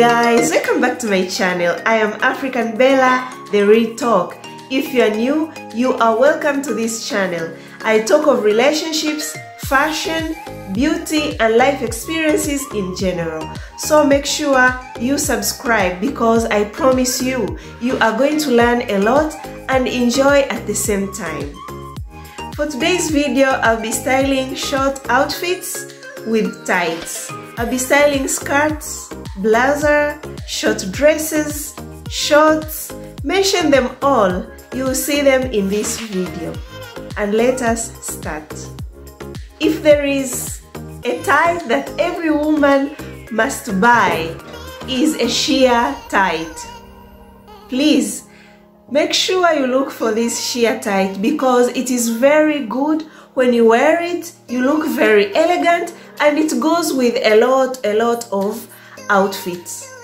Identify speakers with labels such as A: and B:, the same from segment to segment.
A: guys welcome back to my channel. I am african bella the real talk. If you are new you are welcome to this channel. I talk of relationships fashion beauty and life experiences in general. So make sure you subscribe because i promise you you are going to learn a lot and enjoy at the same time. For today's video i'll be styling short outfits with tights. I'll be styling skirts blazer short dresses shorts. Mention them all. You will see them in this video. And let us start. If there is a tie that every woman must buy is a sheer tight please make sure you look for this sheer tight because it is very good. When you wear it you look very elegant and it goes with a lot a lot of outfits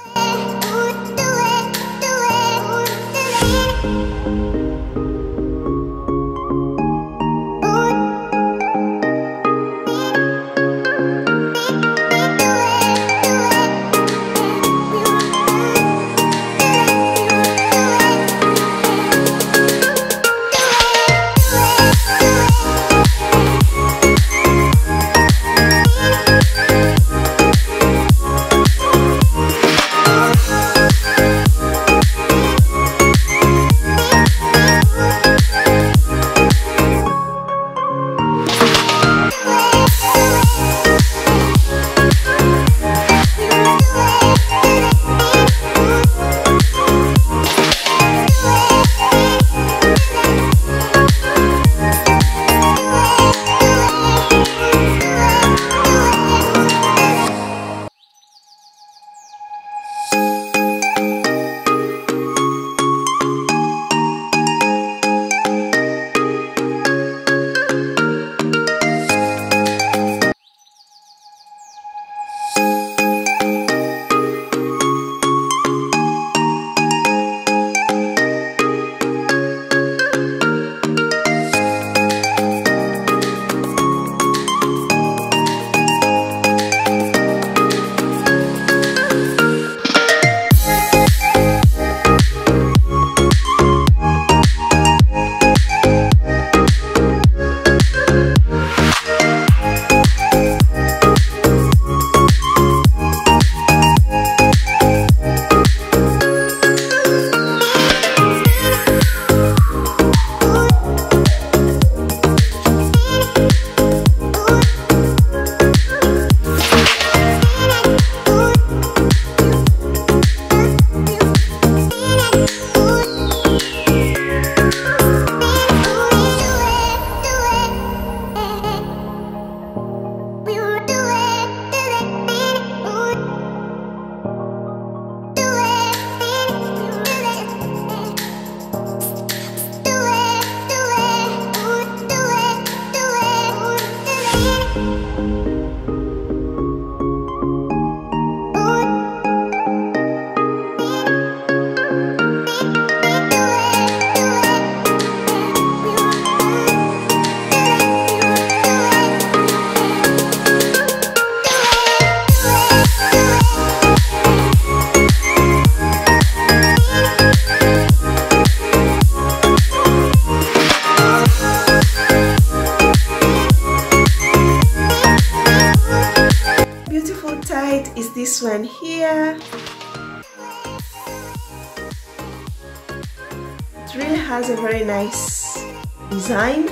A: really has a very nice design.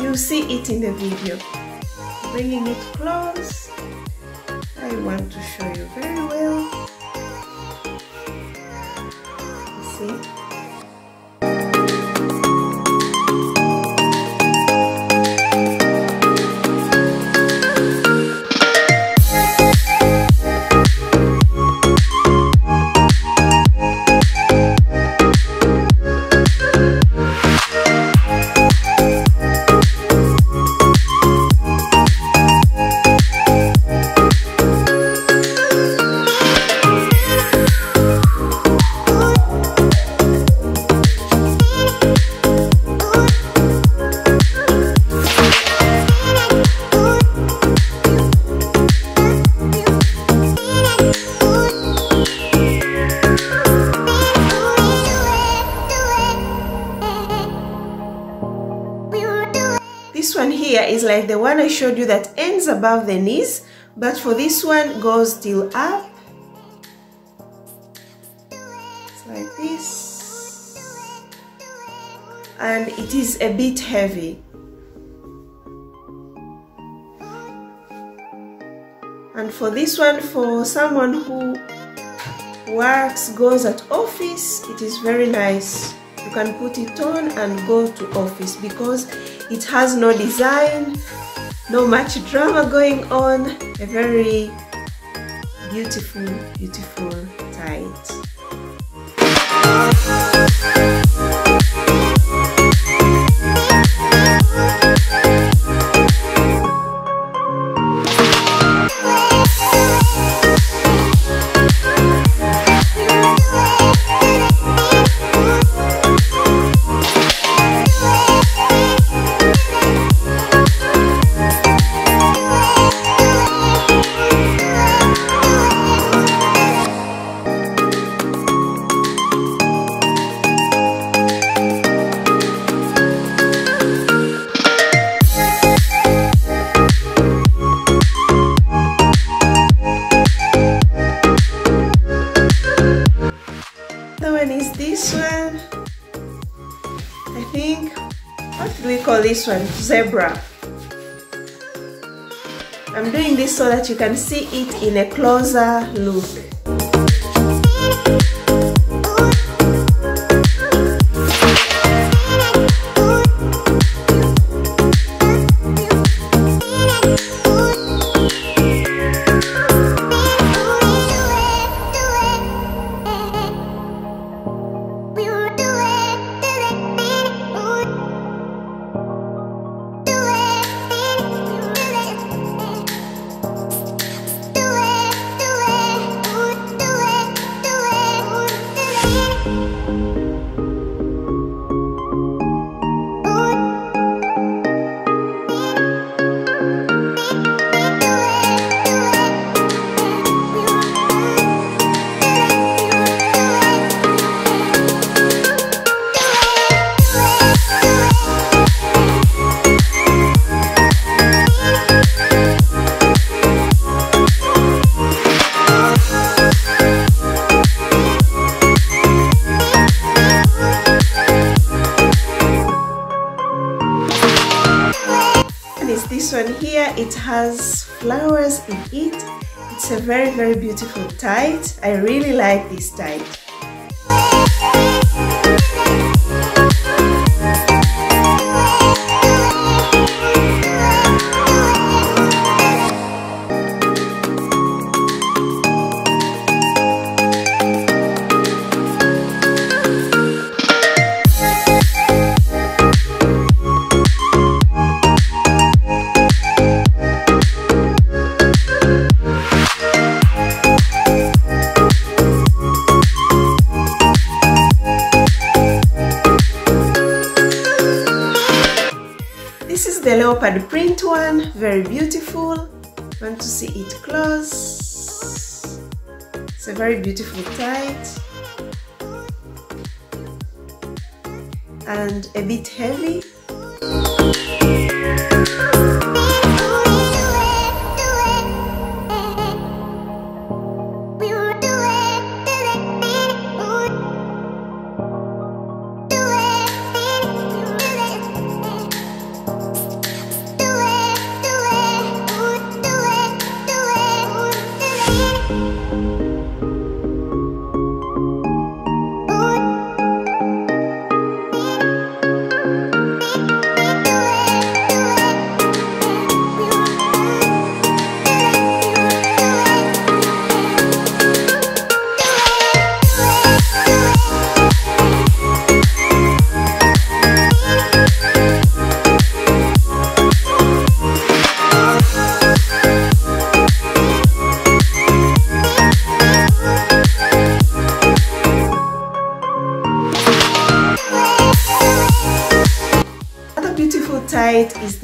A: You'll see it in the video. Bringing it close. I want to show you very well. See is like the one I showed you that ends above the knees but for this one goes till up. Like this. And it is a bit heavy. And for this one for someone who works goes at office it is very nice. You can put it on and go to office because it has no design no much drama going on a very beautiful beautiful tight this one zebra. I'm doing this so that you can see it in a closer look this one here it has flowers in it. It's a very very beautiful tight. I really like this tight the print one. Very beautiful. Want to see it close. It's a very beautiful tight. And a bit heavy tight is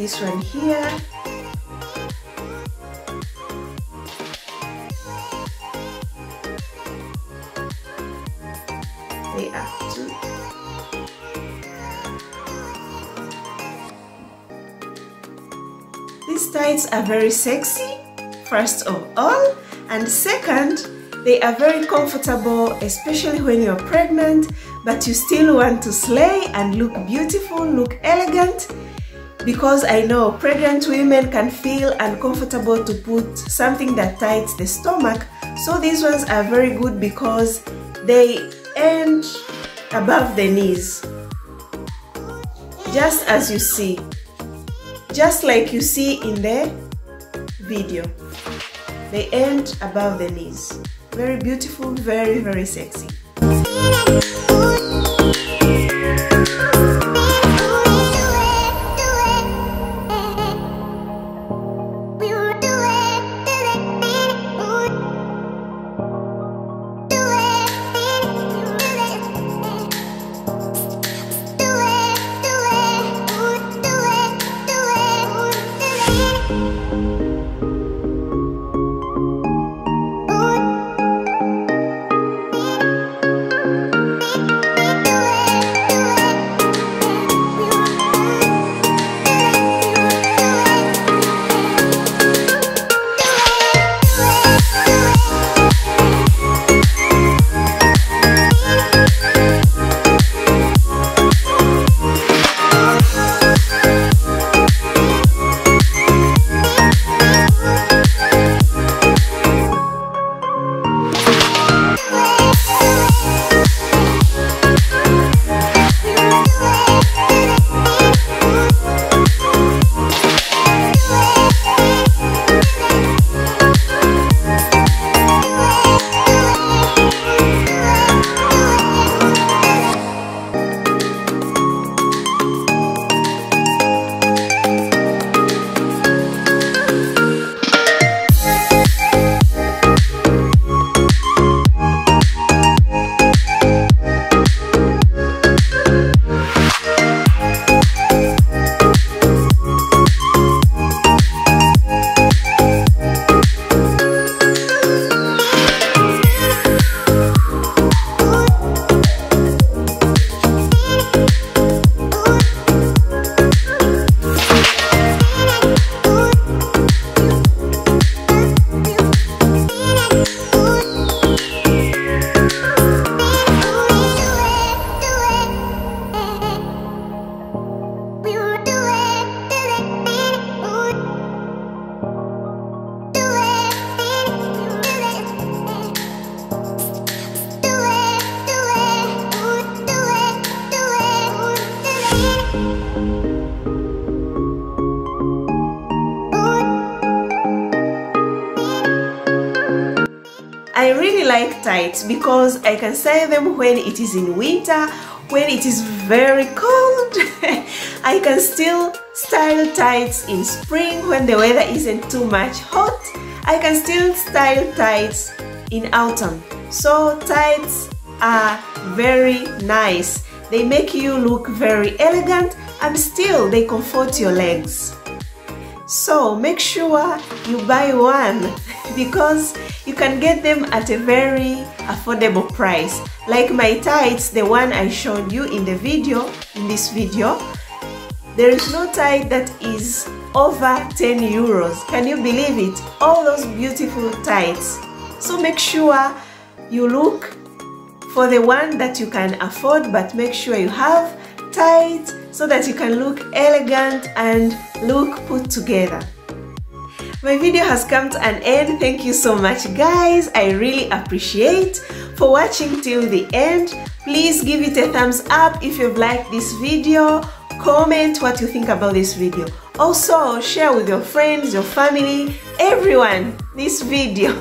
A: this one here they are two these tights are very sexy, first of all, and second, they are very comfortable, especially when you're pregnant, but you still want to slay and look beautiful, look elegant. Because I know pregnant women can feel uncomfortable to put something that tightens the stomach. So these ones are very good because they end above the knees. Just as you see. Just like you see in the video. They end above the knees. Very beautiful, very, very sexy. Like tights because I can style them when it is in winter, when it is very cold. I can still style tights in spring when the weather isn't too much hot. I can still style tights in autumn. So tights are very nice. They make you look very elegant and still they comfort your legs. So make sure you buy one because you can get them at a very affordable price. Like my tights, the one I showed you in the video, in this video, there is no tie that is over 10 euros. Can you believe it? All those beautiful tights. So make sure you look for the one that you can afford but make sure you have tights so that you can look elegant and look put together. My video has come to an end. Thank you so much guys. I really appreciate for watching till the end. Please give it a thumbs up if you've liked this video. Comment what you think about this video. Also, share with your friends, your family, everyone this video.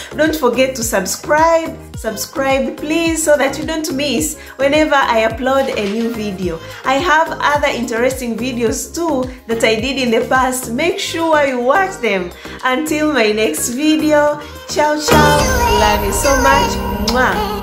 A: don't forget to subscribe, subscribe please so that you don't miss whenever I upload a new video. I have other interesting videos too that I did in the past. Make sure you watch them. Until my next video, ciao ciao, love you so much. Mwah.